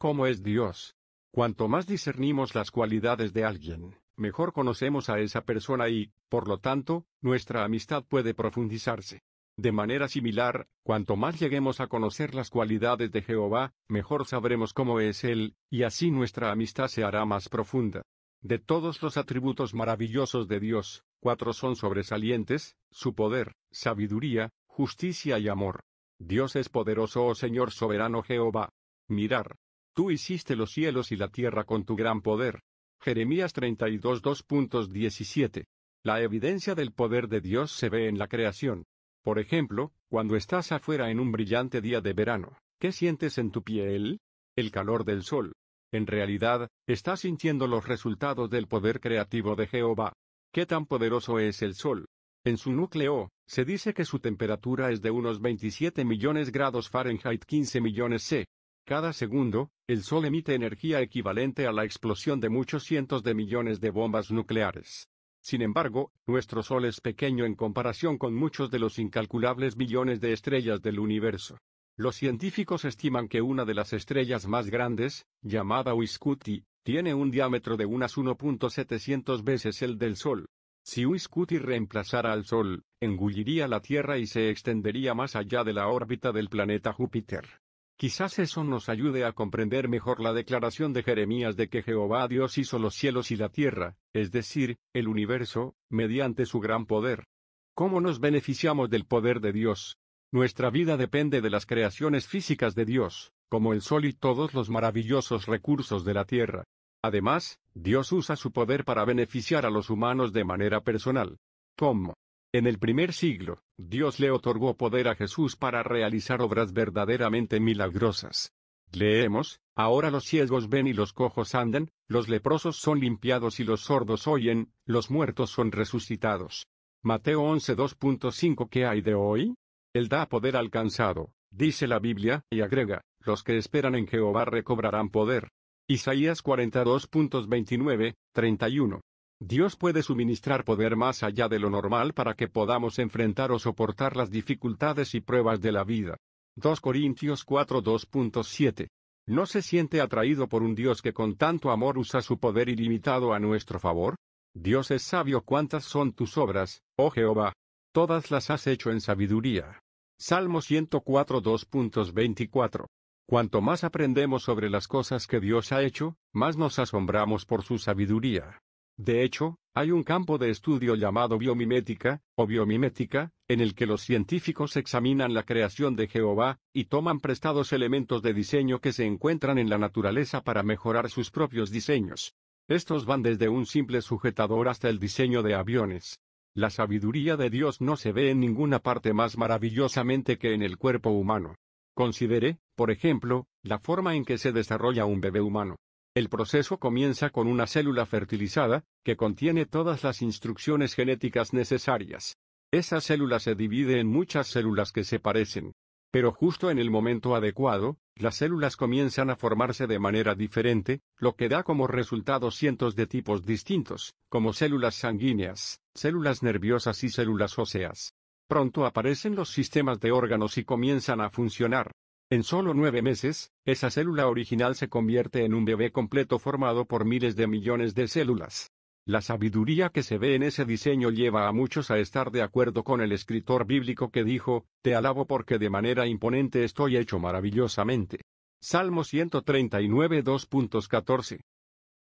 ¿Cómo es Dios? Cuanto más discernimos las cualidades de alguien, mejor conocemos a esa persona y, por lo tanto, nuestra amistad puede profundizarse. De manera similar, cuanto más lleguemos a conocer las cualidades de Jehová, mejor sabremos cómo es Él, y así nuestra amistad se hará más profunda. De todos los atributos maravillosos de Dios, cuatro son sobresalientes, su poder, sabiduría, justicia y amor. Dios es poderoso, oh Señor soberano Jehová. Mirar. Tú hiciste los cielos y la tierra con tu gran poder. Jeremías 32 2.17. La evidencia del poder de Dios se ve en la creación. Por ejemplo, cuando estás afuera en un brillante día de verano, ¿qué sientes en tu piel? El calor del sol. En realidad, estás sintiendo los resultados del poder creativo de Jehová. ¿Qué tan poderoso es el sol? En su núcleo, se dice que su temperatura es de unos 27 millones grados Fahrenheit 15 millones C. Cada segundo, el Sol emite energía equivalente a la explosión de muchos cientos de millones de bombas nucleares. Sin embargo, nuestro Sol es pequeño en comparación con muchos de los incalculables millones de estrellas del universo. Los científicos estiman que una de las estrellas más grandes, llamada Uiscuti, tiene un diámetro de unas 1.700 veces el del Sol. Si Uiscuti reemplazara al Sol, engulliría la Tierra y se extendería más allá de la órbita del planeta Júpiter. Quizás eso nos ayude a comprender mejor la declaración de Jeremías de que Jehová Dios hizo los cielos y la tierra, es decir, el universo, mediante su gran poder. ¿Cómo nos beneficiamos del poder de Dios? Nuestra vida depende de las creaciones físicas de Dios, como el sol y todos los maravillosos recursos de la tierra. Además, Dios usa su poder para beneficiar a los humanos de manera personal. ¿Cómo? En el primer siglo, Dios le otorgó poder a Jesús para realizar obras verdaderamente milagrosas. Leemos, ahora los ciegos ven y los cojos andan, los leprosos son limpiados y los sordos oyen, los muertos son resucitados. Mateo 11 2.5 ¿Qué hay de hoy? Él da poder alcanzado, dice la Biblia, y agrega, los que esperan en Jehová recobrarán poder. Isaías 42.29, 31. Dios puede suministrar poder más allá de lo normal para que podamos enfrentar o soportar las dificultades y pruebas de la vida. 2 Corintios 4 2.7. ¿No se siente atraído por un Dios que con tanto amor usa su poder ilimitado a nuestro favor? Dios es sabio cuántas son tus obras, oh Jehová. Todas las has hecho en sabiduría. Salmo 104 2.24. Cuanto más aprendemos sobre las cosas que Dios ha hecho, más nos asombramos por su sabiduría. De hecho, hay un campo de estudio llamado biomimética, o biomimética, en el que los científicos examinan la creación de Jehová, y toman prestados elementos de diseño que se encuentran en la naturaleza para mejorar sus propios diseños. Estos van desde un simple sujetador hasta el diseño de aviones. La sabiduría de Dios no se ve en ninguna parte más maravillosamente que en el cuerpo humano. Considere, por ejemplo, la forma en que se desarrolla un bebé humano. El proceso comienza con una célula fertilizada, que contiene todas las instrucciones genéticas necesarias. Esa célula se divide en muchas células que se parecen. Pero justo en el momento adecuado, las células comienzan a formarse de manera diferente, lo que da como resultado cientos de tipos distintos, como células sanguíneas, células nerviosas y células óseas. Pronto aparecen los sistemas de órganos y comienzan a funcionar. En solo nueve meses, esa célula original se convierte en un bebé completo formado por miles de millones de células. La sabiduría que se ve en ese diseño lleva a muchos a estar de acuerdo con el escritor bíblico que dijo, Te alabo porque de manera imponente estoy hecho maravillosamente. Salmo 139 2.14.